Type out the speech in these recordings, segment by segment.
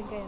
应该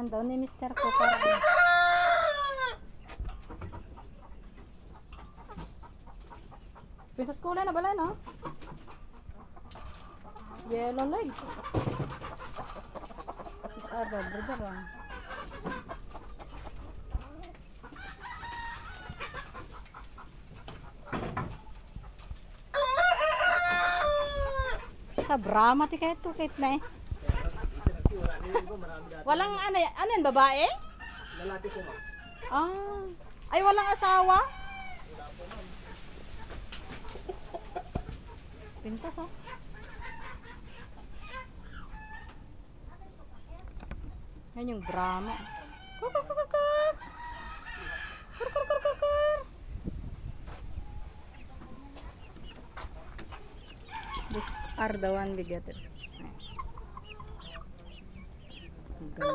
Tignan daw ni Mr. ko parang Pintas kulay na balay, no? Yellow legs. Is other brother lang. Sa Brahma ti kayo tukit na eh. Walang ano, ano yan, babae? Lalaki po ma'am. Ah. Ay, walang asawa? Pintas oh. Yan yung Brahma. Kuk, kuk, kuk, kuk. Kur, kur, kur, kur, kur. These are the one we get it. Ito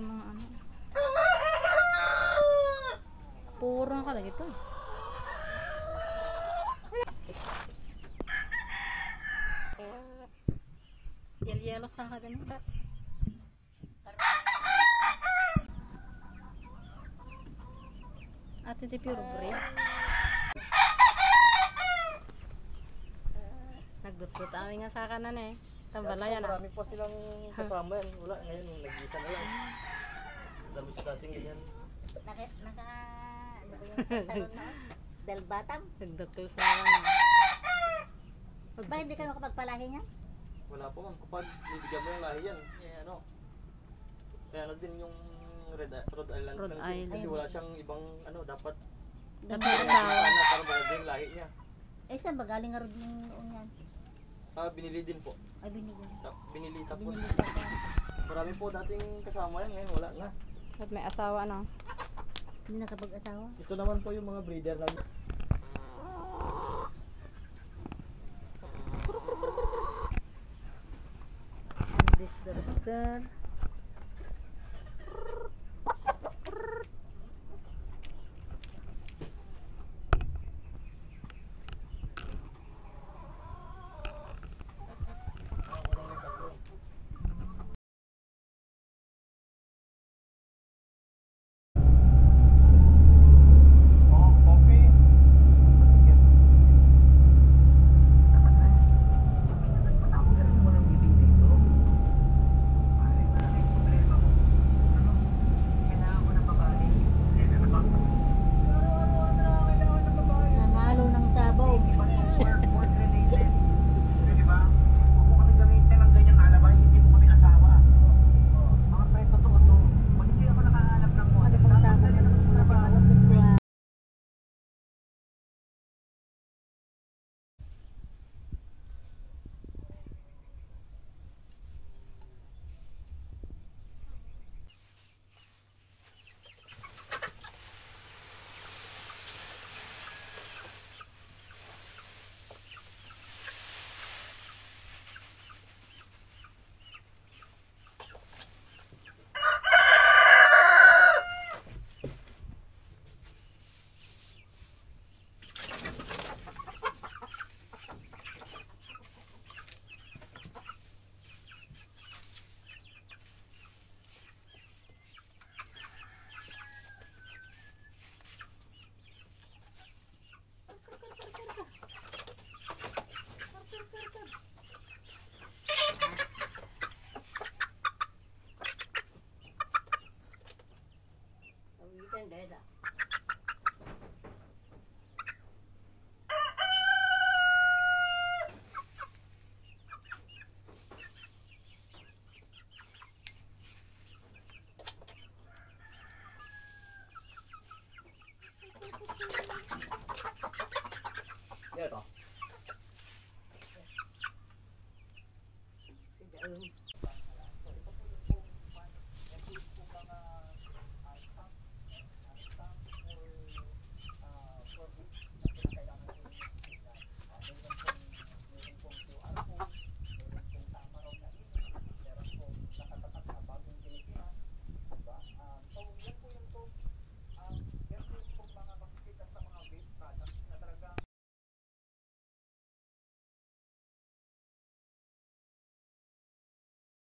mga ano. Puro na ka Yel-yellow sa ka din. At ito pure breed. Nagdutut kami nga sa kanan eh. Tambalayan ah. Marami po silang kasama yan. Wala, ngayon nag-isa na lang. Dami sa dating ganyan. Naka, naka, ano ba yung pantalon na? Dalbatam? Nagdutut sa kanan. Ba hindi ka makapagpalahi niya? Wala po ma'am. Kapag bibigyan mo yung lahi yan, eh ano. Kaya ano din yung Red, Rhode Island. Rhode lang din. Island. Kasi wala siyang ibang ano, dapat Ganyan. asawa. sana para maganda yung lahi niya. Eh, saan ba galing nga rin yung noon yan? Ah, binili din po. Ay, binigyan. Ta- Binili tapos Binili sa akin. marami po dating kasama yan. Ngayon wala na. At may asawa no. Hindi nakapag-asawa. Ito naman po yung mga breeder namin. And this the